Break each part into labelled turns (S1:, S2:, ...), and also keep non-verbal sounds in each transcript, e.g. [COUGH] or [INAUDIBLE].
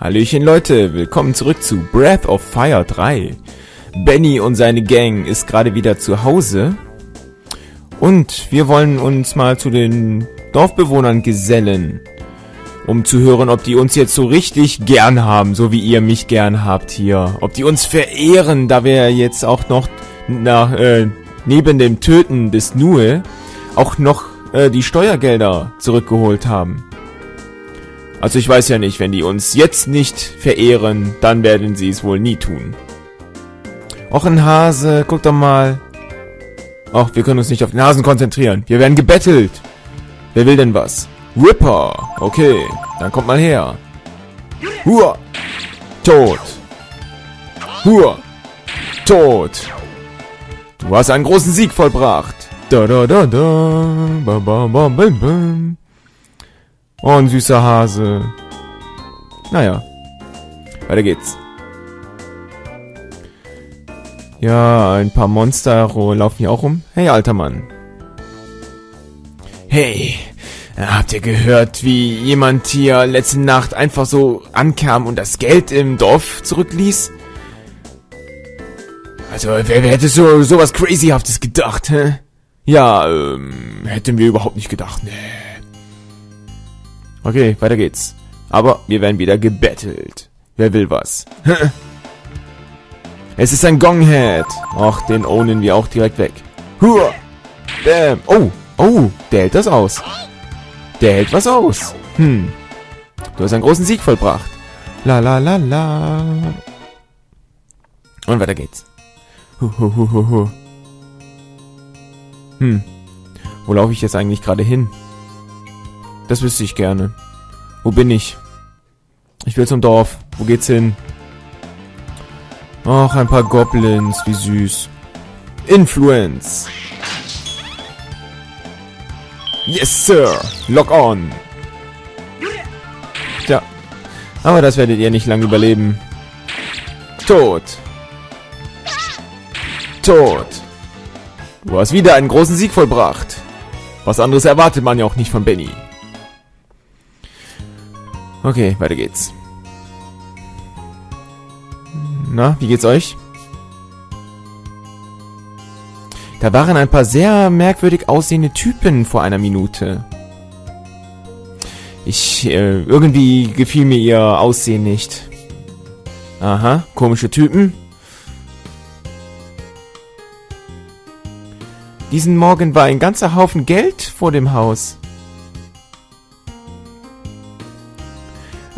S1: Hallöchen Leute, willkommen zurück zu Breath of Fire 3. Benny und seine Gang ist gerade wieder zu Hause. Und wir wollen uns mal zu den Dorfbewohnern gesellen. Um zu hören, ob die uns jetzt so richtig gern haben, so wie ihr mich gern habt hier. Ob die uns verehren, da wir jetzt auch noch nach, äh, neben dem Töten des Nue auch noch äh, die Steuergelder zurückgeholt haben. Also ich weiß ja nicht, wenn die uns jetzt nicht verehren, dann werden sie es wohl nie tun. Och, ein Hase, guck doch mal. Och, wir können uns nicht auf den Hasen konzentrieren. Wir werden gebettelt. Wer will denn was? Ripper. Okay, dann kommt mal her. Hua. Tot. Hua. Tot. Du hast einen großen Sieg vollbracht. Da da da da. Ba, ba, ba, ba, ba. Oh, ein süßer Hase. Naja. Weiter geht's. Ja, ein paar Monster laufen hier auch rum. Hey, alter Mann. Hey, habt ihr gehört, wie jemand hier letzte Nacht einfach so ankam und das Geld im Dorf zurückließ? Also, wer, wer hätte so sowas Crazyhaftes gedacht, hä? Ja, ähm, hätten wir überhaupt nicht gedacht, nee. Okay, weiter geht's. Aber wir werden wieder gebettelt. Wer will was? [LAUGHS] es ist ein Gonghead. Ach, den ownen wir auch direkt weg. Hua! Bam! Oh, oh, der hält das aus. Der hält was aus. Hm. Du hast einen großen Sieg vollbracht. La la la la. Und weiter geht's. Hu, hu, hu, hu, hu. Hm. Wo laufe ich jetzt eigentlich gerade hin? Das wüsste ich gerne. Wo bin ich? Ich will zum Dorf. Wo geht's hin? Ach, ein paar Goblins. Wie süß. Influence. Yes, Sir. Lock on. Tja. Aber das werdet ihr nicht lange überleben. Tot. Tot. Du hast wieder einen großen Sieg vollbracht. Was anderes erwartet man ja auch nicht von Benny. Okay, weiter geht's. Na, wie geht's euch? Da waren ein paar sehr merkwürdig aussehende Typen vor einer Minute. Ich, äh, irgendwie gefiel mir ihr Aussehen nicht. Aha, komische Typen. Diesen Morgen war ein ganzer Haufen Geld vor dem Haus.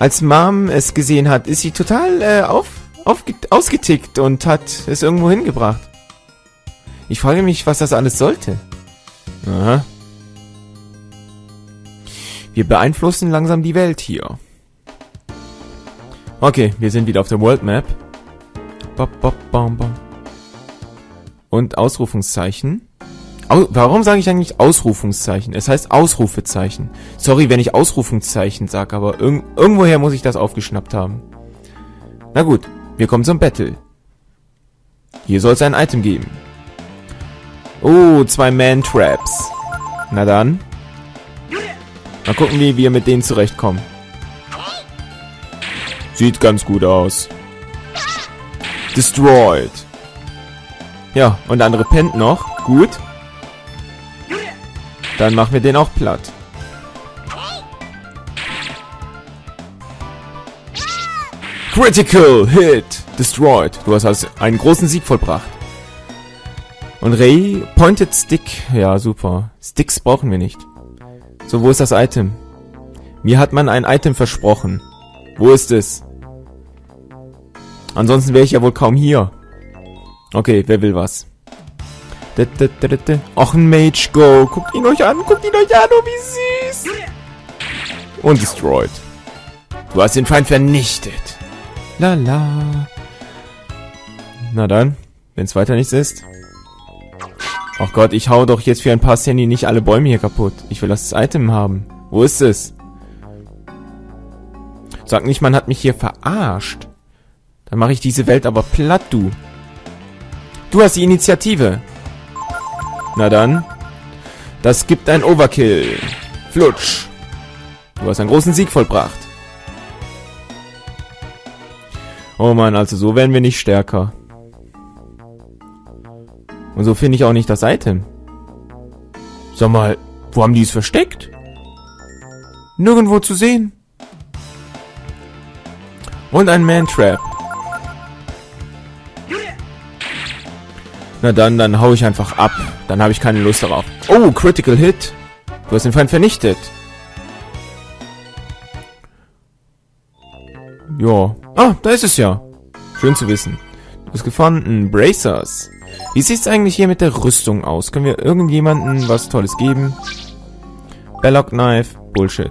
S1: Als Mom es gesehen hat, ist sie total äh, auf, auf, ausgetickt und hat es irgendwo hingebracht. Ich frage mich, was das alles sollte. Aha. Wir beeinflussen langsam die Welt hier. Okay, wir sind wieder auf der World Map. Und Ausrufungszeichen. Warum sage ich eigentlich Ausrufungszeichen? Es heißt Ausrufezeichen. Sorry, wenn ich Ausrufungszeichen sage, aber irg irgendwoher muss ich das aufgeschnappt haben. Na gut, wir kommen zum Battle. Hier soll es ein Item geben. Oh, zwei Man-Traps. Na dann. Mal gucken, wie wir mit denen zurechtkommen. Sieht ganz gut aus. Destroyed. Ja, und der andere pennt noch. Gut. Dann machen wir den auch platt. Critical Hit Destroyed. Du hast also einen großen Sieg vollbracht. Und Ray Pointed Stick. Ja, super. Sticks brauchen wir nicht. So, wo ist das Item? Mir hat man ein Item versprochen. Wo ist es? Ansonsten wäre ich ja wohl kaum hier. Okay, wer will was? Och, ein Mage Go. Guckt ihn euch an, guckt ihn euch an, oh wie süß. Und destroyed. Du hast den Feind vernichtet. Lala. Na dann, wenn es weiter nichts ist. Ach Gott, ich hau doch jetzt für ein paar Sandy nicht alle Bäume hier kaputt. Ich will das Item haben. Wo ist es? Sag nicht, man hat mich hier verarscht. Dann mache ich diese Welt aber platt, du. Du hast die Initiative. Na dann. Das gibt ein Overkill. Flutsch. Du hast einen großen Sieg vollbracht. Oh man, also so werden wir nicht stärker. Und so finde ich auch nicht das Item. Sag mal, wo haben die es versteckt? Nirgendwo zu sehen. Und ein Man-Trap. Na dann, dann hau ich einfach ab. Dann habe ich keine Lust darauf. Oh, Critical Hit. Du hast den Feind vernichtet. Ja. Ah, da ist es ja. Schön zu wissen. Du hast gefunden. Bracers. Wie sieht's eigentlich hier mit der Rüstung aus? Können wir irgendjemandem was Tolles geben? Belloc Knife. Bullshit.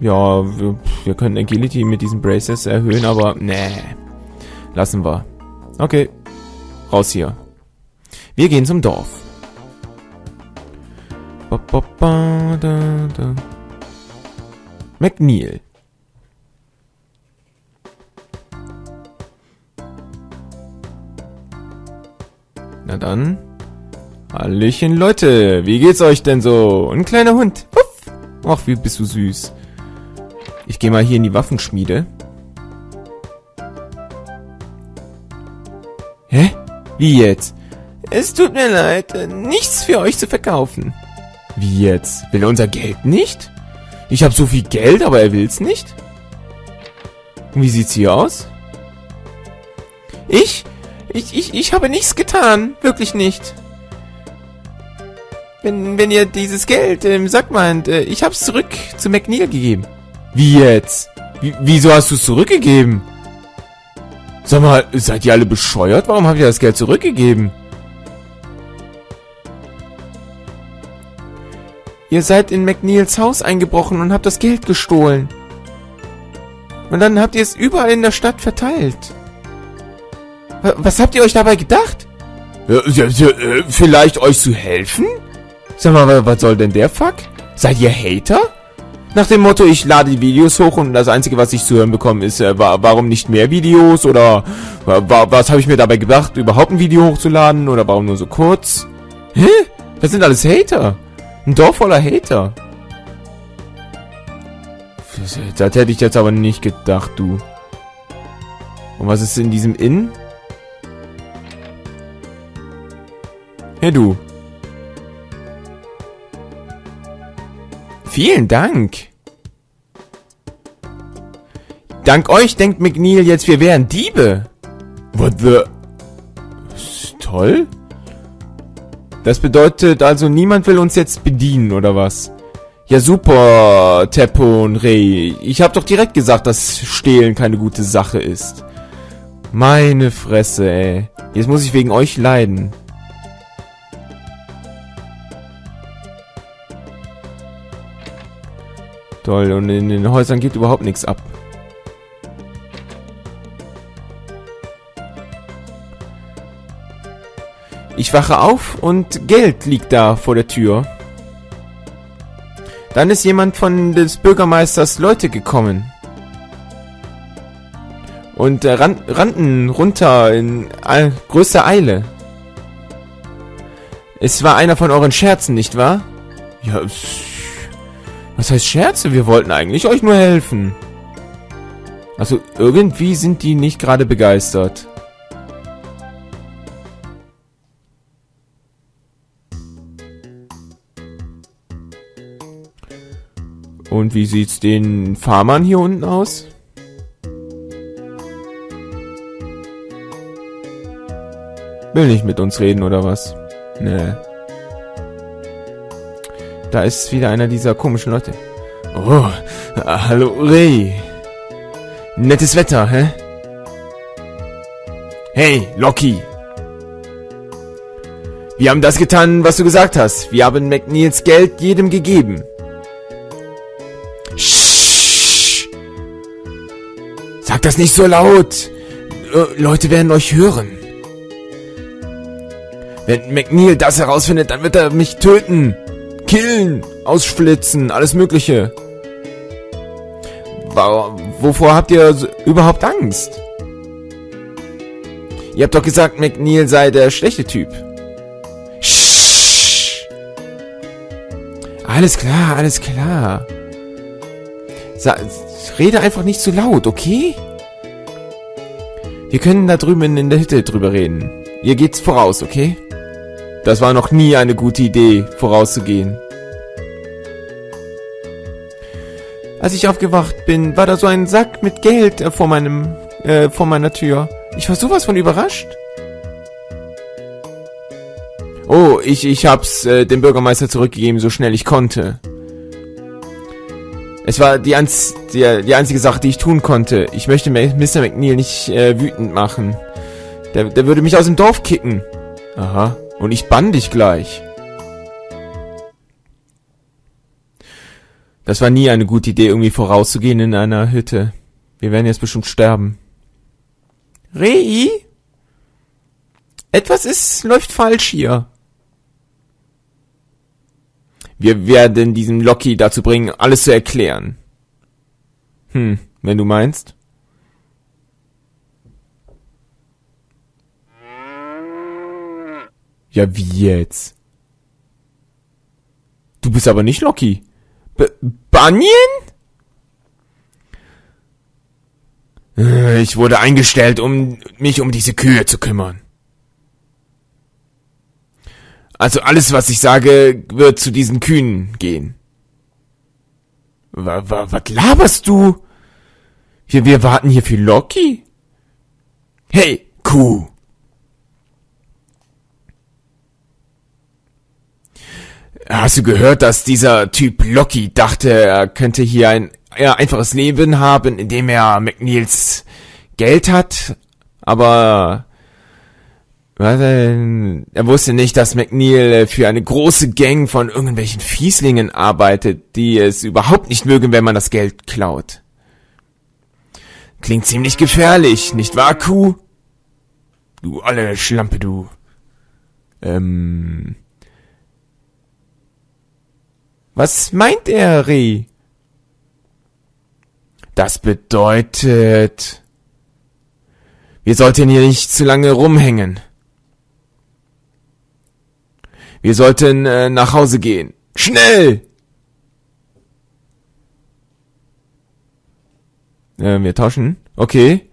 S1: Ja, wir, wir können Agility mit diesen Braces erhöhen, aber nee. Lassen wir. Okay. Raus hier. Wir gehen zum Dorf. Ba, ba, ba, da, da. McNeil. Na dann. Hallöchen, Leute. Wie geht's euch denn so? Ein kleiner Hund. Puff. Ach, wie bist du süß. Ich gehe mal hier in die Waffenschmiede. Wie jetzt? Es tut mir leid, nichts für euch zu verkaufen. Wie jetzt? Will er unser Geld nicht? Ich habe so viel Geld, aber er will's nicht? Wie sieht's hier aus? Ich? Ich, ich, ich habe nichts getan. Wirklich nicht. Wenn, wenn ihr dieses Geld im Sack meint, äh, ich hab's zurück zu McNeil gegeben. Wie jetzt? Wie, wieso hast du es zurückgegeben? Sag mal, seid ihr alle bescheuert? Warum habt ihr das Geld zurückgegeben? Ihr seid in McNeils Haus eingebrochen und habt das Geld gestohlen. Und dann habt ihr es überall in der Stadt verteilt. Was habt ihr euch dabei gedacht? Äh, vielleicht euch zu helfen? Sag mal, was soll denn der Fuck? Seid ihr Hater? Nach dem Motto, ich lade die Videos hoch und das Einzige, was ich zu hören bekomme, ist, äh, warum nicht mehr Videos? Oder was habe ich mir dabei gedacht, überhaupt ein Video hochzuladen? Oder warum nur so kurz? Hä? Das sind alles Hater. Ein Dorf voller Hater. Das hätte ich jetzt aber nicht gedacht, du. Und was ist in diesem Inn? Hey, du. Vielen Dank. Dank euch denkt McNeil jetzt, wir wären Diebe. What the... Toll. Das bedeutet also, niemand will uns jetzt bedienen, oder was? Ja, super, Teppo und Ray. Ich hab doch direkt gesagt, dass Stehlen keine gute Sache ist. Meine Fresse, ey. Jetzt muss ich wegen euch leiden. Toll, und in den Häusern geht überhaupt nichts ab. Ich wache auf und Geld liegt da vor der Tür. Dann ist jemand von des Bürgermeisters Leute gekommen. Und äh, ran rannten runter in größter Eile. Es war einer von euren Scherzen, nicht wahr? Ja, was heißt Scherze? Wir wollten eigentlich euch nur helfen. Also irgendwie sind die nicht gerade begeistert. Und wie sieht's den Farmern hier unten aus? Will nicht mit uns reden oder was? Nee. Da ist wieder einer dieser komischen Leute. Oh, hallo Ray. Nettes Wetter, hä? Hey, Loki. Wir haben das getan, was du gesagt hast. Wir haben McNeils Geld jedem gegeben. Shh. Sag das nicht so laut. Äh, Leute werden euch hören. Wenn McNeil das herausfindet, dann wird er mich töten killen, ausflitzen, alles mögliche. Wovor habt ihr überhaupt Angst? Ihr habt doch gesagt, McNeil sei der schlechte Typ. Shh. Alles klar, alles klar. Sa rede einfach nicht zu laut, okay? Wir können da drüben in der Hütte drüber reden. Ihr geht's voraus, okay? Das war noch nie eine gute Idee, vorauszugehen. Als ich aufgewacht bin, war da so ein Sack mit Geld äh, vor meinem, äh, vor meiner Tür. Ich war sowas von überrascht. Oh, ich, ich hab's äh, dem Bürgermeister zurückgegeben, so schnell ich konnte. Es war die, einz die, die einzige Sache, die ich tun konnte. Ich möchte Mr. McNeil nicht äh, wütend machen. Der, der würde mich aus dem Dorf kicken. Aha. Und ich bann dich gleich. Das war nie eine gute Idee, irgendwie vorauszugehen in einer Hütte. Wir werden jetzt bestimmt sterben. Rei? Etwas ist, läuft falsch hier. Wir werden diesen Loki dazu bringen, alles zu erklären. Hm, wenn du meinst. Ja, wie jetzt? Du bist aber nicht Loki. B Bunyan? Äh, ich wurde eingestellt, um mich um diese Kühe zu kümmern. Also alles, was ich sage, wird zu diesen Kühen gehen. Was, laberst du? Wir, wir warten hier für Loki? Hey, Kuh! Hast du gehört, dass dieser Typ Loki dachte, er könnte hier ein eher einfaches Leben haben, indem er McNeils Geld hat? Aber er wusste nicht, dass McNeil für eine große Gang von irgendwelchen Fieslingen arbeitet, die es überhaupt nicht mögen, wenn man das Geld klaut. Klingt ziemlich gefährlich, nicht wahr, Kuh? Du alle Schlampe, du. Ähm, was meint er, Reh? Das bedeutet... Wir sollten hier nicht zu lange rumhängen. Wir sollten äh, nach Hause gehen. Schnell! Äh, wir tauschen. Okay.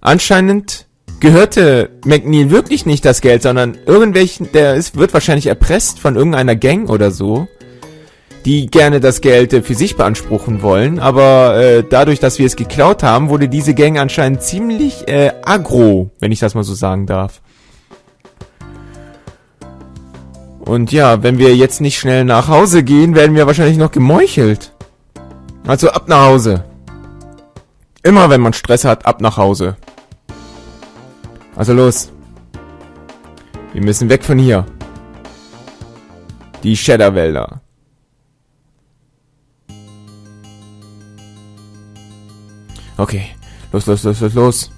S1: Anscheinend gehörte McNeil wirklich nicht das Geld, sondern irgendwelchen, der ist, wird wahrscheinlich erpresst von irgendeiner Gang oder so die gerne das Geld äh, für sich beanspruchen wollen, aber äh, dadurch, dass wir es geklaut haben, wurde diese Gang anscheinend ziemlich äh, aggro, wenn ich das mal so sagen darf. Und ja, wenn wir jetzt nicht schnell nach Hause gehen, werden wir wahrscheinlich noch gemeuchelt. Also ab nach Hause. Immer wenn man Stress hat, ab nach Hause. Also los. Wir müssen weg von hier. Die Shadowwälder. Okay, los, los, los, los, los.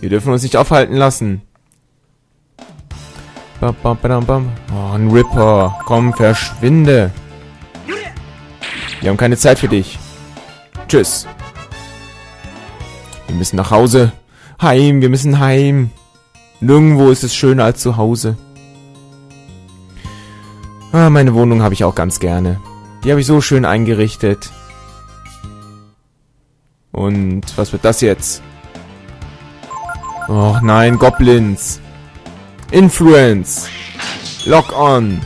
S1: Wir dürfen uns nicht aufhalten lassen. Bam, bam, bam, bam. Oh, ein Ripper. Komm, verschwinde. Wir haben keine Zeit für dich. Tschüss. Wir müssen nach Hause. Heim, wir müssen heim. Nirgendwo ist es schöner als zu Hause. Ah, meine Wohnung habe ich auch ganz gerne. Die habe ich so schön eingerichtet. Und was wird das jetzt? Oh nein, Goblins. Influence. Lock on.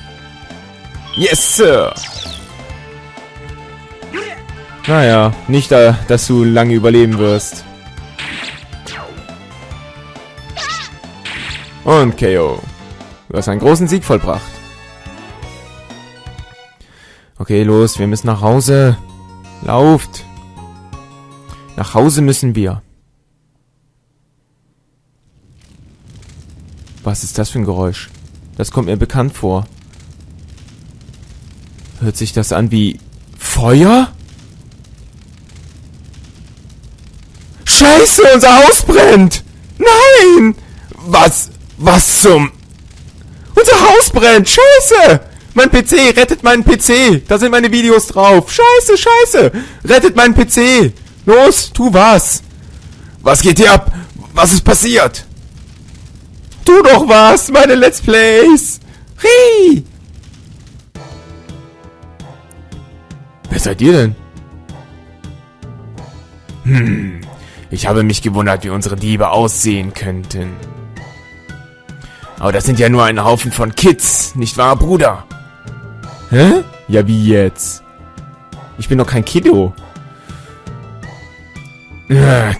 S1: Yes, Sir. Naja, nicht da, dass du lange überleben wirst. Und KO. Du hast einen großen Sieg vollbracht. Okay, los, wir müssen nach Hause. Lauft. Nach Hause müssen wir. Was ist das für ein Geräusch? Das kommt mir bekannt vor. Hört sich das an wie Feuer? Scheiße, unser Haus brennt! Nein! Was? Was zum... Unser Haus brennt! Scheiße! Mein PC! Rettet meinen PC! Da sind meine Videos drauf! Scheiße, scheiße! Rettet meinen PC! Los, tu was! Was geht hier ab? Was ist passiert? Tu doch was, meine Let's Plays! Ri! Wer seid ihr denn? Hm, ich habe mich gewundert, wie unsere Diebe aussehen könnten. Aber das sind ja nur ein Haufen von Kids, nicht wahr, Bruder? Hä? Ja, wie jetzt? Ich bin doch kein Kiddo.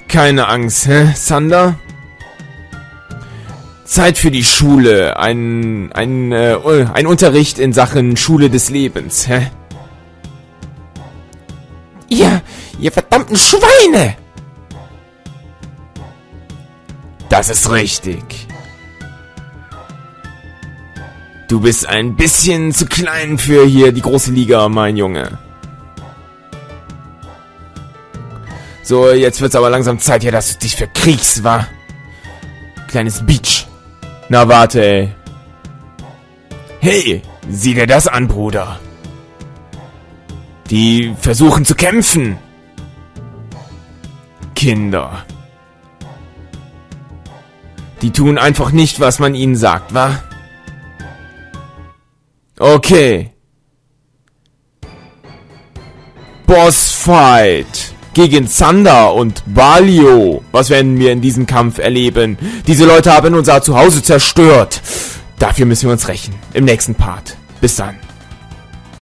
S1: Keine Angst, hä, Sander? Zeit für die Schule. Ein, ein, äh, ein Unterricht in Sachen Schule des Lebens, hä?
S2: Ihr, ihr verdammten Schweine!
S1: Das ist richtig. Du bist ein bisschen zu klein für hier die große Liga, mein Junge. So, jetzt wird's aber langsam Zeit hier, dass du dich verkriegst, wa? Kleines Beach. Na warte, ey. Hey, sieh dir das an, Bruder. Die versuchen zu kämpfen. Kinder. Die tun einfach nicht, was man ihnen sagt, wa? Okay. Bossfight gegen Zander und Balio. Was werden wir in diesem Kampf erleben? Diese Leute haben unser Zuhause zerstört. Dafür müssen wir uns rächen. Im nächsten Part. Bis dann.